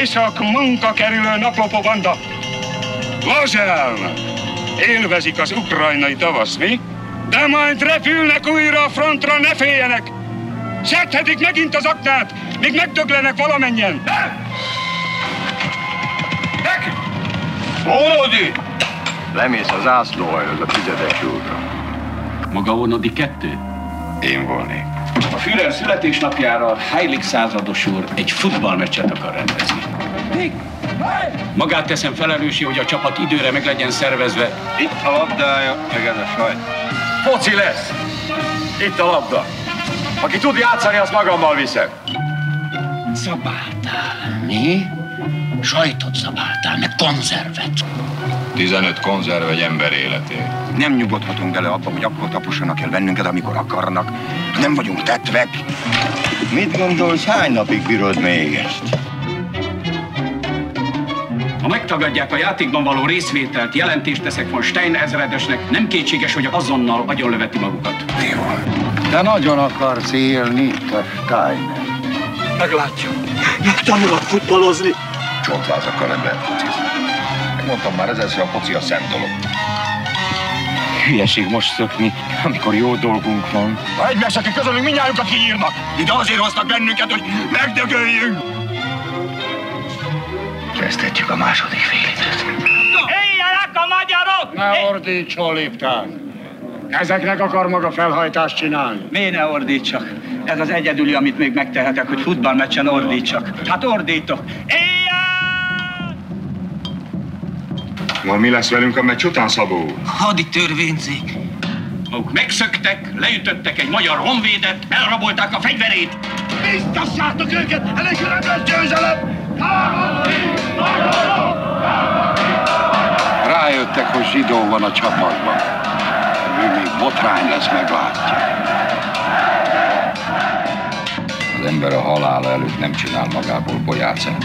és a munka kerülő naplopó banda. Lazselm! Élvezik az ukrajnai tavasz, mi? De majd repülnek újra a frontra, ne féljenek! Szedhetik megint az aknát, míg megdöglenek valamennyien. Ódi! Lemész az ászlóhajhoz a tizedes úrra. Maga vonodi kettő? Én volnék. A Führer születésnapjára Heilig százados úr egy futballmeccset akar rendezni. Magát teszem felelősi, hogy a csapat időre meg legyen szervezve. Itt a labdája, meg ez a sajt. Foci lesz! Itt a labda. Aki tud játszani, azt magammal viszem. Szabáltál. Mi? Sajtot szabáltál, meg konzervet. 15 konzerv egy ember életét. Nem nyugodhatunk bele abba, hogy akkor tapossanak el bennünket, amikor akarnak. Nem vagyunk tetvek. Mit gondolsz, hány napig bírod még ezt? Ha megtagadják a játékban való részvételt, jelentést teszek von Stein ezredesnek, nem kétséges, hogy azonnal agyonlöveti magukat. De nagyon akarsz élni, te Steiner. Meglátjuk. Megtanulok futballozni. Csontvázakkal nem lehet focizni. Megmondtam már ezerszer, a foci a szent dolog. Hülyeség most szökni, amikor jó dolgunk van. Ha egymás, akik közülünk mindjárt kiírnak. Ide azért hoztak bennünket, hogy megdögöljünk. Kezdhetjük a második félit. Éljenek a magyarok! Ne ordíts, Oliptán! Ezeknek akar maga felhajtást csinálni. Miért ne ordítsak? Ez az egyedüli, amit még megtehetek, hogy futballmeccsen ordítsak. Hát ordítok. Éjjel! Ma mi lesz velünk a meccs után, Szabó? Hadi törvényzék. Maguk megszöktek, leütöttek egy magyar honvédet, elrabolták a fegyverét. Biztassátok őket, elég nem lesz győzelem. Rájöttek, hogy zsidó van a csapatban. Mi még botrány lesz, meglátja. Az ember a halála előtt nem csinál magából bolyácát.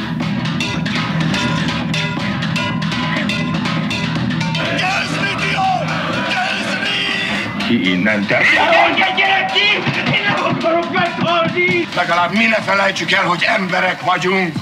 Ki innen, te? Engedjenek ki! Én nem akarok meghalni! Legalább mi ne felejtsük el, hogy emberek vagyunk.